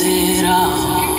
it all.